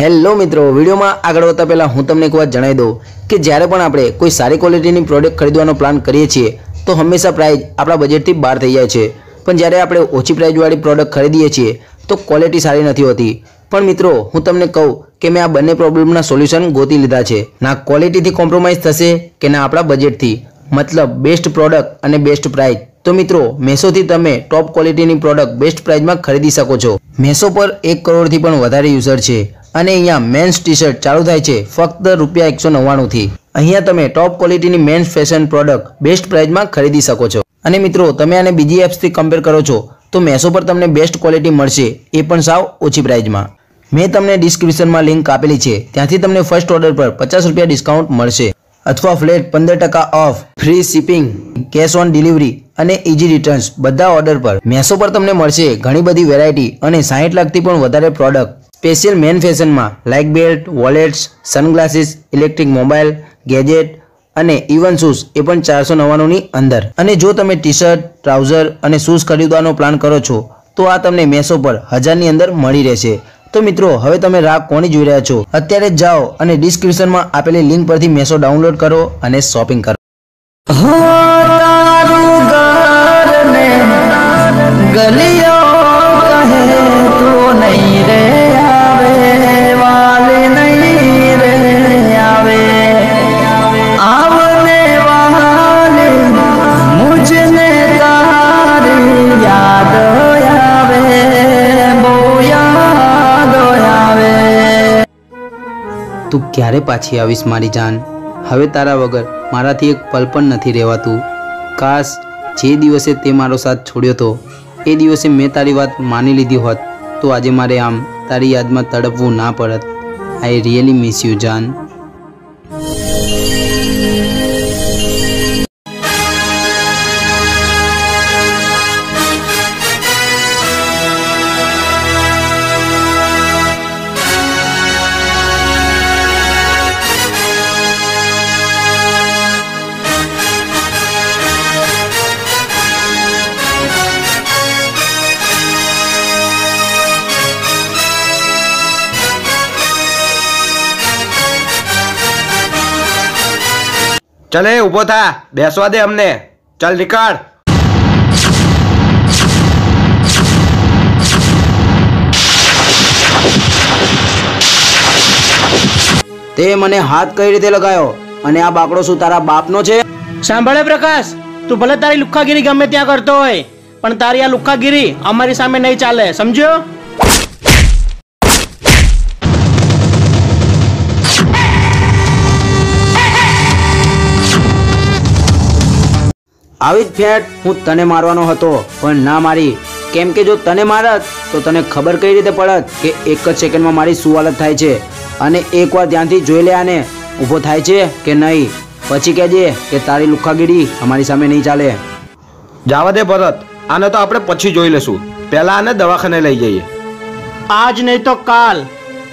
Hello મિત્રો, વિડીયોમાં આગળ વધતા પહેલાં હું તમને એક વાત જણાવી દઉં કે જ્યારે પણ આપણે કોઈ સારી ક્વોલિટીની પ્રોડક્ટ ખરીદવાનો પ્લાન કરીએ છીએ, તો હંમેશા પ્રાઇસ આપણા બજેટથી બહાર થઈ જાય છે. પણ જ્યારે આપણે ઓછી પ્રાઇસવાળી પ્રોડક્ટ ખરીદીએ છીએ, તો ક્વોલિટી સારી નથી હોતી. પણ મિત્રો, હું તમને કહું કે મેં આ બંને પ્રોબ્લેમના સોલ્યુશન ગોતી લીધા છે. ના ક્વોલિટીથી કોમ્પ્રોમાઇઝ થશે કે ના આપણા બજેટથી મતલબ બેસ્ટ પ્રોડક્ટ અને બેસ્ટ પ્રાઇસ તો મિત્રો મેસોથી તમે ટોપ ક્વોલિટીની પ્રોડક્ટ બેસ્ટ પ્રાઇસમાં ખરીદી શકો છો. મેસો પર એક કરોડથી પણ વધારે યુઝર છે. અને અહીંયા મેન્સ ટી શર્ટ ચાલુ થાય છે, ફક્ત રૂપિયા એકસો નવ્વાણુંથી. અહીંયા તમે ટોપ ક્વોલિટીની મેન્સ ફેશન પ્રોડક્ટ બેસ્ટ પ્રાઇસમાં ખરીદી શકો છો. અને મિત્રો, તમે આને બીજી એપ્સથી કમ્પેર કરો છો, તો મેસો પર તમને બેસ્ટ ક્વોલિટી મળશે, એ પણ સાવ ઓછી પ્રાઇસમાં મેં તમને ડિસ્ક્રિપ્શનમાં લિંક આપેલી છે, ત્યાંથી તમને ફર્સ્ટ ઓર્ડર પર પચાસ રૂપિયા ડિસ્કાઉન્ટ મળશે. અથવા ફ્લેટ પંદર ટકા off free shipping cash on delivery અને ઇઝી રિટર્ન્સ બધા ઓર્ડર પર. મેસો પર તમને મળશે ઘણી બધી વેરાયટી અને સાહીઠ લાખથી પણ વધારે પ્રોડક્ટ સ્પેશિયલ મેન ફેશનમાં like belt, wallets, sunglasses, electric mobile gadget અને ઇવન શૂઝ એ પણ ચારસો નવ્વાણુંની અંદર. અને જો તમે ટી શર્ટ ટ્રાઉઝર અને શૂઝ ખરીદવાનો પ્લાન કરો છો, તો આ તમને મેસો પર હજારની અંદર મળી રહેશે. તો મિત્રો, હવે તમે રાહ કોની જોઈ રહ્યા છો? અત્યારે જાઓ અને ડિસ્ક્રિપ્શનમાં આપેલી લિંક પરથી મેસો ડાઉનલોડ કરો અને શોપિંગ કરો. ગલિયો કહે. તું ક્યારે પાછી આવીશ મારી જાન? હવે તારા વગર મારાથી એક પલ પણ નથી રહેવાતું. કાશ જે દિવસે તે મારો સાથ છોડ્યો તો, એ દિવસે મેં તારી વાત માની લીધી હોત, તો આજે મારે આમ તારી યાદમાં તડપવું ના પડત. આઈ રિયલી મિસ યુ જાન. ચલે ઊભો થા. બેસવા દે અમને. ચાલ નીકળ. તે મને હાથ કઈ રીતે લગાયો? અને આ બાકડો શું તારા બાપનો છે? સાંભળે પ્રકાશ તું ભલે તારી લુખ્ખાગીરી ગમે ત્યાં કરતો હોય પણ તારી આ લુખ્ખાગીરી અમારી સામે નહીં ચાલે સમજ્યો? આવી જ ફેટ હું તને મારવાનો હતો. પણ ના મારી. કેમ કે જો તને મારત તો તને ખબર કઈ રીતે પડત કે એક જ સેકન્ડમાં મારી શું હાલત થાય છે? અને એકવાર ધ્યાનથી જોઈ લે આને. ઊભો થાય છે કે નહીં? પછી કહેજે કે તારી લુખાગીરી અમારી સામે નહીં ચાલે. જાવા દે ભરત. આને તો આપણે પછી જોઈ લેશું. પહેલા આને દવાખાને લઈ જઈએ. આજ નહીં તો કાલ.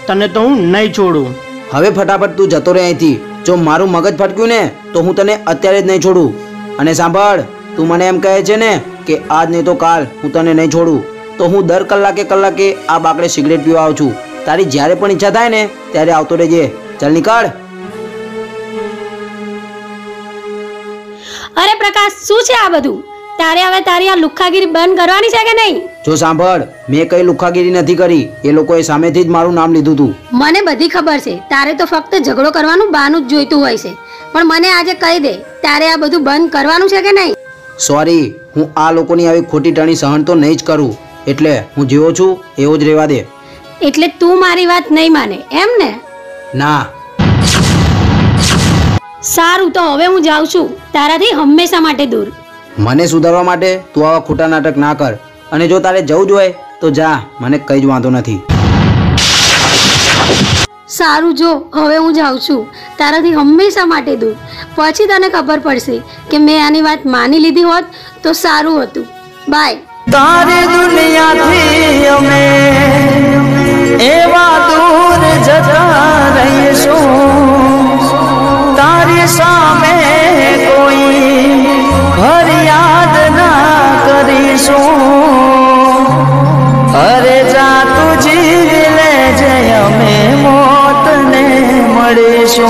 તને તો હું નહીં છોડું. હવે ફટાફટ તું જતો રહે અહીંથી. જો મારું મગજ ફટક્યું ને તો હું તને અત્યારે જ નહીં છોડું. અને સાંભળ તું મને એમ કહે છે ને કે આજ નહીં તો કાલ હું તને નહીં છોડું. તો હું દર કલાકે કલાકે આ બાકડે સિગરેટ પીવા આવું છું. તારી જ્યારે પણ ઈચ્છા થાય ને ત્યારે આવતો રહેજે. ચાલ નીકળ. અરે પ્રકાશ શું છે આ બધું? તારે હવે તારી આ લુખ્ખાગીરી બંધ કરવાની છે કે નહીં? જો સાંભળ મેં કઈ લુખાગીરી નથી કરી. એ લોકોએ સામેથી જ મારું નામ લીધું હતું મને બધી ખબર છે. તારે તો ફક્ત ઝઘડો કરવાનું બહાનું જ જોઈતું હોય છે. પણ મને આજે કહી દે તારે આ બધું બંધ કરવાનું છે કે નહીં? સોરી હું આ લોકોની આવી ખોટી ટણી સહન તો નહીં જ કરું. એટલે હું જેવો છું એવો જ રહેવા દે. એટલે તું મારી વાત નહીં માને એમ ને? ના. સારું તો હવે હું જાઉં છું. તારાથી હંમેશા માટે દૂર. મને સુધારવા માટે તું આવા ખોટા નાટક ના કર. અને જો તારે જવું જ હોય તો જા મને કઈ જ વાંધો નથી. સારું જો, હવે હું જાઉં છું. તારાથી હંમેશા માટે દૂર. પછી તને ખબર પડશે કે મેં આની વાત માની લીધી હોત તો સારું હતું. બાય તારી દુનિયાથી અમે એવા દૂર જતા રહીશું. તારી સામે કોઈ ફરિયાદ ના કરીશું. મળીશું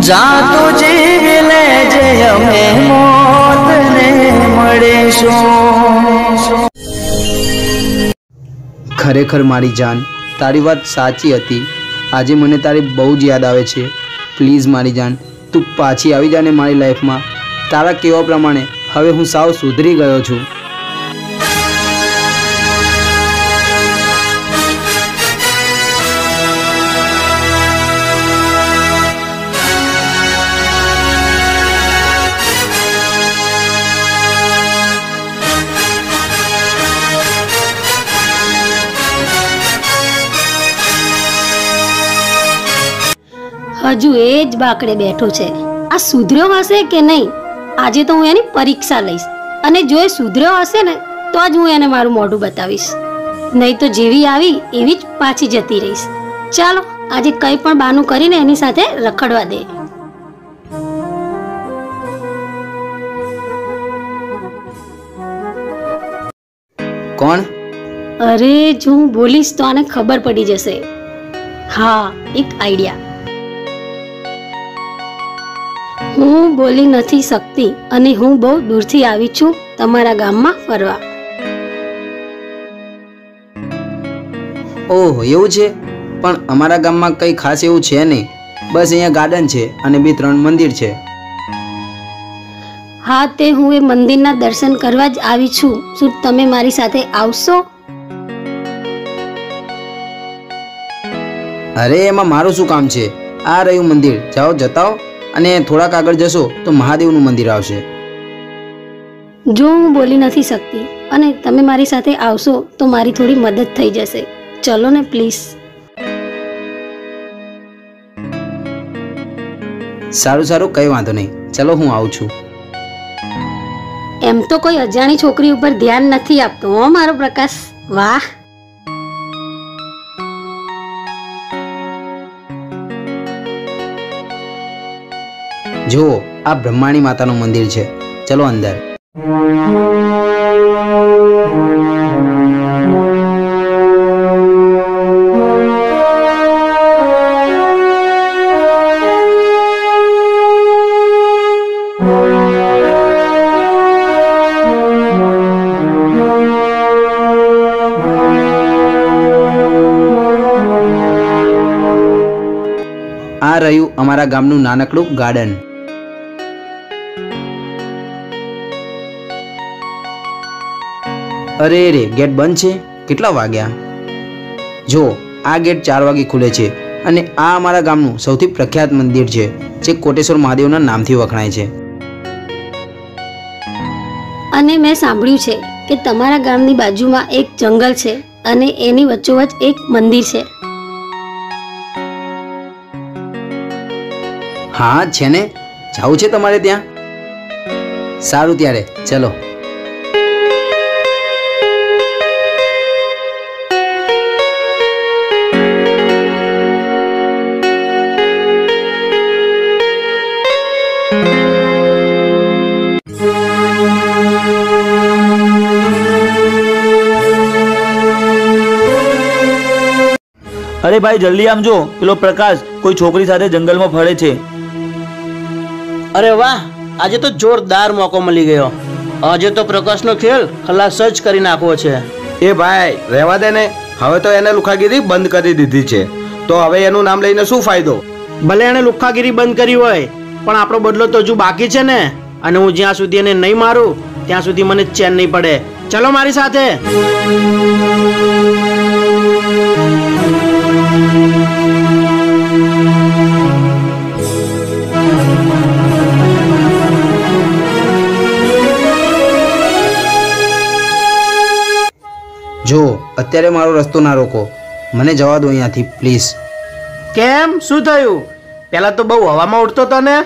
જાતો જીવી લેજે અમે મોતને મળીશું. ખરેખર મારી જાન, તારી વાત સાચી હતી. આજે મને તારી બહુ જ યાદ આવે છે. પ્લીઝ મારી જાન, તું પાછી આવી જાને મારી લાઈફમાં. તારા કેવા પ્રમાણે હવે હું સાવ સુધરી ગયો છું. હજુ એ જ બાકડે બેઠો છે. આ સુધર્યો હશે કે નહીં? આજે તો હું એની પરીક્ષા લઈશ. અને જો એ સુધર્યો હશે ને તો જ હું એને મારું મોઢું બતાવીશ. નહીં તો જેવી આવી એવી જ પાછી જતી રહીશ. ચાલો આજે કંઈ પણ બાનું કરીને એની સાથે રખડવા દે. કોણ? અરે જો હું બોલીશ તો આને ખબર પડી જશે. હા એક આઈડિયા હું બોલી નથી શકતી અને હું બહુ દૂરથી આવી છું તમારા ગામમાં ફરવા. ઓહ એવું છે? પણ અમારા ગામમાં કંઈ ખાસ એવું છે નહીં. બસ અહીંયા ગાર્ડન છે અને બે ત્રણ મંદિર છે. હા તે હું એ મંદિરના દર્શન કરવા જ આવી છું. શું તમે મારી સાથે આવશો? અરે એમાં મારું શું કામ છે? આ રહ્યું મંદિર. જાઓ જતાઓ. અને થોડાક આગળ જશો તો મહાદેવનું મંદિર આવશે. જો હું બોલી નથી શકતી અને તમે મારી સાથે આવશો તો મારી થોડી મદદ થઈ જશે. ચલો ને પ્લીઝ. સારું સારું કંઈ વાંધો નહીં. ચલો હું આવું છું. એમ તો કોઈ અજાણી છોકરી ઉપર ધ્યાન નથી આપતો હો મારો પ્રકાશ. વાહ. જુઓ આ બ્રહ્માણી માતાનું મંદિર છે. ચલો અંદર. આ રહ્યું અમારા ગામનું નાનકડું ગાર્ડન અરે રે ગેટ બંધ છે? કેટલા વાગ્યા? જો આ ગેટ ચાર વાગે ખુલે છે અને આ અમારા ગામનું સૌથી પ્રખ્યાત મંદિર છે જે કોટેશ્વર મહાદેવના નામથી વખણાય છે. અને મેં સાંભળ્યું છે કે તમારા ગામની બાજુમાં એક જંગલ છે અને એની વચ્ચોવચ એક મંદિર છે. હા છે ને? જવું છે તમારે ત્યાં? સારું ત્યારે. ચલો. અરે ભાઈ જલ્દી આમ જો. પેલો પ્રકાશ કોઈ છોકરી સાથે જંગલમાં ફરે છે. અરે વાહ આજે તો જોરદાર મોકો મળી ગયો. આજે તો પ્રકાશનો ખેલ ખલાસ જ કરી નાખવો છે. એ ભાઈ રહેવા દે ને. હવે તો એને લુખાગીરી બંધ કરી દીધી છે. તો હવે એનું નામ લઈને શું ફાયદો? ભલે એણે લુખાગીરી બંધ કરી હોય પણ આપણો બદલો તો હજુ બાકી છે ને. અને હું જ્યાં સુધી એને નહીં મારું ત્યાં સુધી મને ચેન નહીં પડે. ચલો મારી સાથે. જો અત્યારે મારો રસ્તો ના રોકો. મને જવા દો અહીંયાથી પ્લીઝ. કેમ? શું થયું? પેલા તો બહુ હવામાં ઉડતો હતો ને?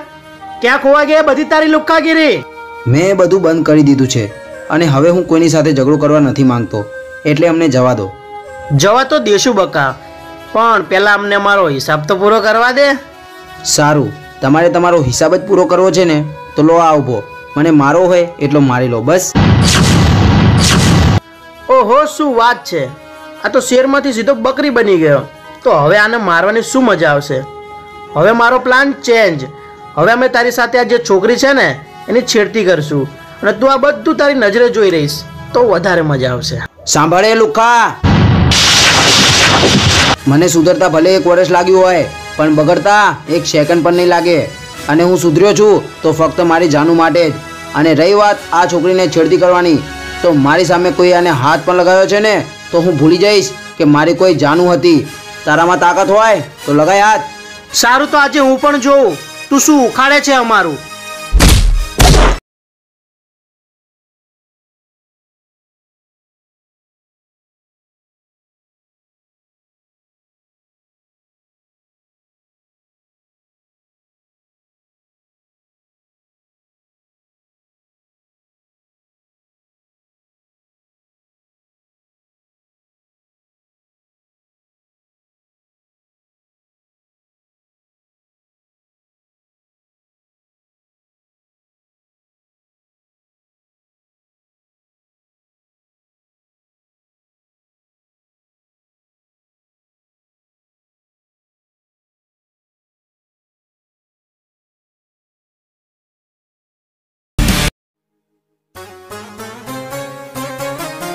ક્યાં ખોવા ગયા બધી તારી લુક્કાગીરી? મેં બધું બંધ કરી દીધું છે અને હવે હું કોઈની સાથે ઝઘડો કરવા નથી માંગતો. એટલે અમને જવા દો. જવા તો દેશું બકા પણ પહેલાં અમને મારો હિસાબ તો પૂરો કરવા દે. સારું તમારે તમારો હિસાબ જ પૂરો કરવો છે ને તો લો આ ઊભો. મને મારો હોય એટલો મારી લો બસ. ઓહો શું વાત છે? આ તો શેરમાંથી સીધો બકરી બની ગયો. તો હવે આને મારવાની શું મજા આવશે? હવે મારો પ્લાન ચેન્જ હવે અમે તારી સાથે આ જે છોકરી છે ને એની છેડતી કરશું. અને તું આ બધું તારી નજરે જોઈ રહીશ તો વધારે મજા આવશે. સાંભળે લુખા? મને સુધરતા ભલે એક વર્ષ લાગ્યું હોય, પણ બગડતા એક સેકન્ડ પણ નહીં લાગે. અને હું સુધર્યો છું તો ફક્ત મારી જાનું માટે જ. અને રહી વાત આ છોકરીને છેડતી કરવાની. તો મારી સામે કોઈ આને હાથ પણ લગાવ્યો છે ને, તો હું ભૂલી જઈશ કે મારી કોઈ જાનું હતી. તારામાં તાકાત હોય તો લગાય હાથ. સારું તો આજે હું પણ જોઉં. તું શું ઉખાડે છે અમારું?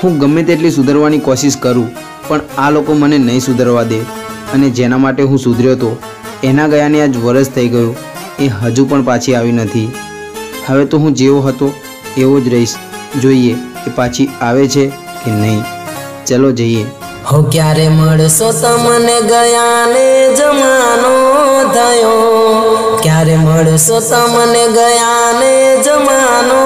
હું ગમે તેટલી સુધરવાની કોશિશ કરું, પણ આ લોકો મને નહીં સુધરવા દે. અને જેના માટે હું સુધર્યો હતો એના ગયાને આજ વરસ થઈ ગયું, એ હજુ પણ પાછી આવી નથી. હવે તો હું જેવો હતો, એવો જ રહીશ. જોઈએ એ પાછી આવે છે કે નહીં. ચલો જઈએ. હો ક્યારે મળશો તમને ગયાને જમાનો થયો? ક્યારે મળશો તમને ગયાને જમાનો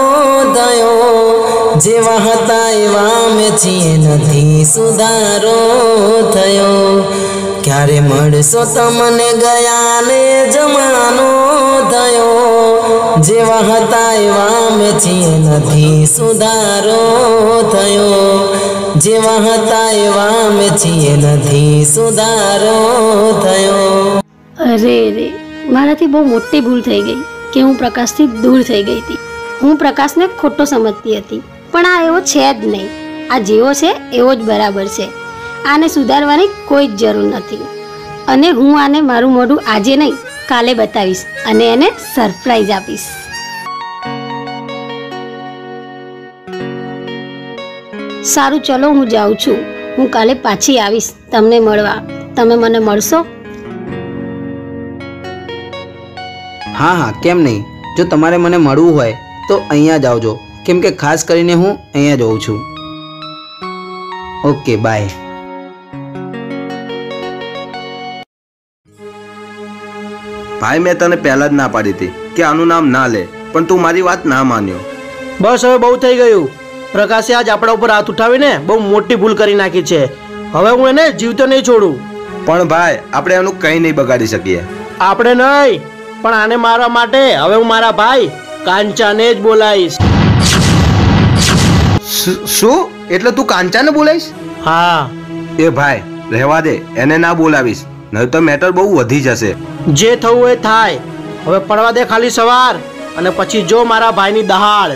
થયો? જેવા હતા એવા મેં છીએ નથી સુધારો થયો. ક્યારે મળશો તમને ગયાને જમાનો થયો? જેવા હતા એવા મેં છીએ નથી સુધારો થયો. જેવા હતા એવા અમે છીએ નથી, સુધારો થયો. અરે રે, મારાથી બહુ મોટી ભૂલ થઈ ગઈ કે હું પ્રકાશથી દૂર થઈ ગઈ હતી. હું પ્રકાશને ખોટો સમજતી હતી, પણ આ એવો છે જ નહીં. આ જેવો છે, એવો જ બરાબર છે. આને સુધારવાની કોઈ જ જરૂર નથી. અને હું આને મારું મોઢું આજે નહીં, કાલે બતાવીશ અને એને સરપ્રાઈઝ આપીશ. સારું ચલો હું જાઉં છું. હું કાલે પાછી આવીશ તમને મળવા. તમે મને મળશો? હા હા કેમ નહીં? જો તમારે મને મળવું હોય તો અહીંયા જ આવજો. કેમ કે ખાસ કરીને હું અહીંયા જ હોઉં છું. Okay bye. ભાઈ મેં તને પહેલા જ ના પાડી હતી કે આનું નામ ના લે પણ તું મારી વાત ના માન્યો. બસ હવે બહુ થઈ ગયું. પ્રકાશે આજ આપણા ઉપર હાથ ઉઠાવીને બહુ મોટી ભૂલ કરી નાખી છે. હવે હું એને જીવતો નહીં છોડું. પણ ભાઈ આપણે એનું કંઈ નહીં બગાડી શકીએ. આપણે નહીં પણ આને મારવા માટે હવે હું મારા ભાઈ કાંચાને જ બોલાવીશ. શું- એટલે તું કાંચાને બોલાઈશ હા. એ ભાઈ રહેવા દે એને ના બોલાવીશ. નહીં તો મેટર બહુ વધી જશે. જે થવું એ થાય. હવે પડવા દે ખાલી સવાર અને પછી જો મારા ભાઈની દહાડ.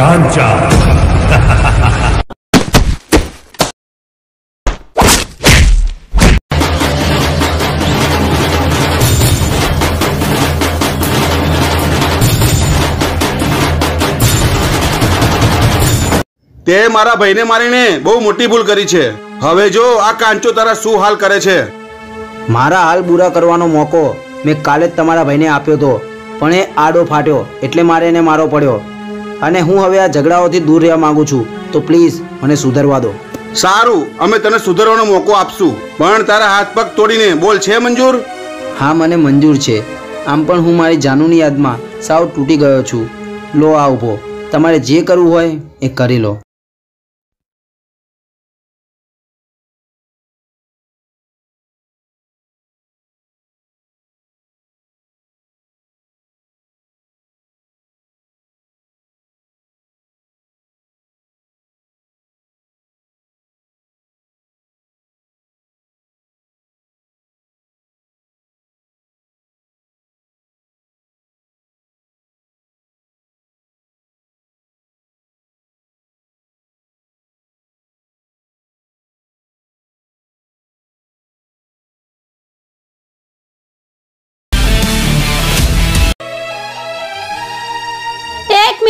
કાંચા તે મારા ભાઈને મારીને બહુ મોટી ભૂલ કરી છે. હવે જો આ કાંચો તારા શું હાલ કરે છે? મારા હાલ બુરા કરવાનો મોકો મેં કાલે જ તમારા ભાઈને આપ્યો હતો પણ એ આડો ફાટ્યો એટલે મારે એને મારો પડ્યો. અને હું હવે આ ઝઘડાઓથી દૂર રહેવા માંગુ છું. તો પ્લીઝ મને સુધરવા દો. સારું અમે તને સુધરવાનો મોકો આપશું. પણ તારા હાથ પગ તોડીને બોલ છે મંજૂર? હા મને મંજૂર છે. આમ પણ હું મારી જાનુની યાદમાં સાવ તૂટી ગયો છું. લો આ ઊભો. તમારે જે કરવું હોય એ કરી લો.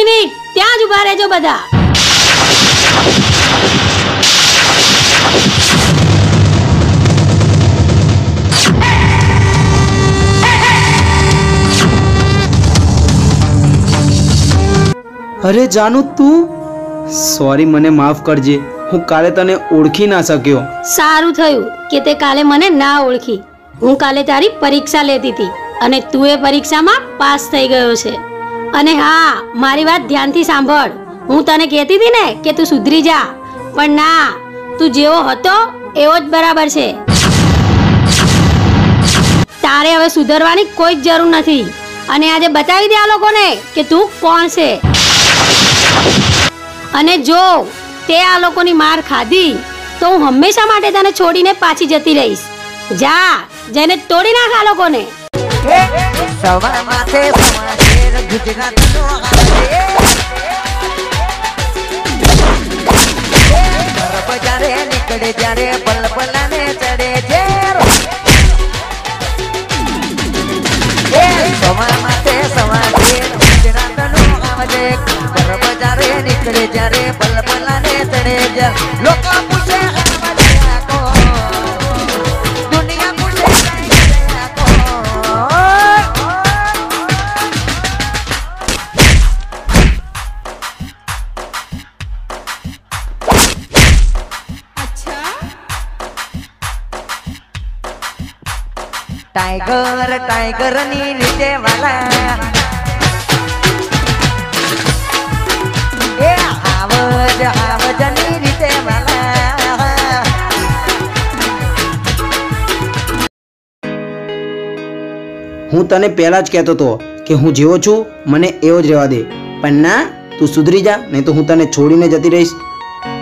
મિનિટ. ત્યાં જ ઊભા રહેજો બધા. અરે જાનુ તું સોરી મને માફ કરજે. હું કાલે તને ઓળખી ના શક્યો. સારું થયું કે તે કાલે મને ના ઓળખી. હું કાલે તારી પરીક્ષા લેતી હતી અને તું એ પરીક્ષામાં પાસ થઈ ગયો છે. અને હા, મારી વાત ધ્યાનથી સાંભળ. હું તને કહેતી હતી ને કે તું સુધરી જા. પણ ના, તું જેવો હતો, એવો જ બરાબર છે. તારે હવે સુધરવાની કોઈ જ જરૂર નથી. અને આજે બતાવી દે આ લોકોને કે તું કોણ છે. અને જો તે આ લોકોની માર ખાધી, તો હું હંમેશા માટે તને છોડીને પાછી જતી રહીશ. જા જઈને તોડી નાખ આ લોકોને. સવાર માથે સમાચાર ગુજરાતનો આજે ગરબ જ્યારે નીકળે ત્યારે પલપલાને ટાઈગર ટાઈગરની રીતે વાલા. એ આવજ આવજ રીતે વાલા. હું તને પહેલા જ કહેતો હતો કે હું જેવો છું મને એવો જ રહેવા દે. પણ ના તું સુધરી જા નહીં તો હું તને છોડીને જતી રહીશ.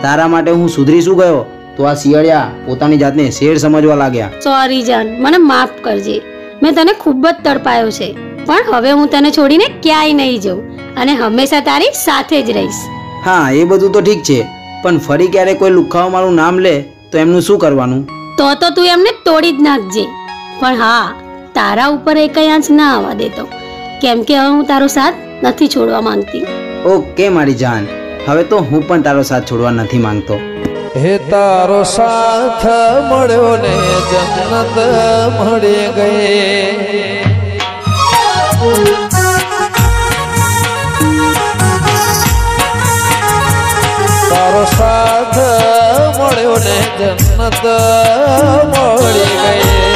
તારા માટે હું સુધરી શું ગયો. તો આ શિયાળિયા પોતાની જાતને શેર સમજવા લાગ્યા. સોરી જાન મને માફ કરજે. મેં તને ખૂબ જ તડપાયો છે. પણ હવે હું તને છોડીને ક્યાંય નહીં જઉં અને હંમેશા તારી સાથે જ રહીશ. હા એ બધું તો ઠીક છે. પણ ફરી ક્યારે કોઈ લુખાવા મારું નામ લે તો એમનું શું કરવાનું? તો તો તું એમને તોડી જ નાખજે. પણ હા તારા ઉપર એક આંચ ના આવવા દેતો કેમ કે હવે હું તારો સાથ નથી છોડવા માંગતી. ઓકે મારી જાન. હવે તો હું પણ તારો સાથ છોડવા નથી માંગતો. હે તારો સાથ મળ્યો ને જન્નત મળી ગઈ. તારો સાથ મળ્યો ને જન્નત મળી